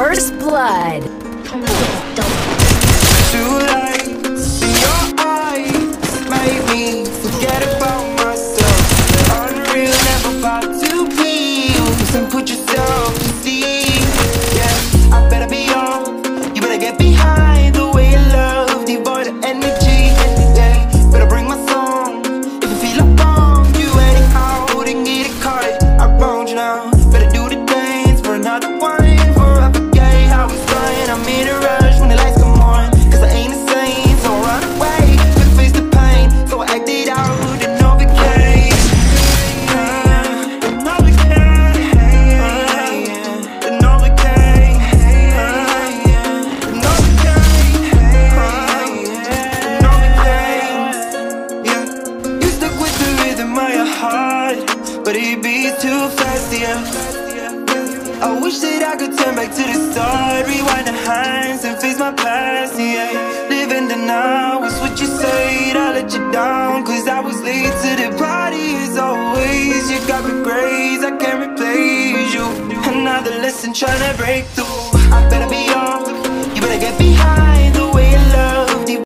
First Blood. But it beats too fast, yeah. I wish that I could turn back to the start, rewind the hands and face my past, yeah. Living in the now is what you said, I let you down, cause I was late to the party as always. You got me grades, I can't replace you. Another lesson trying to break through.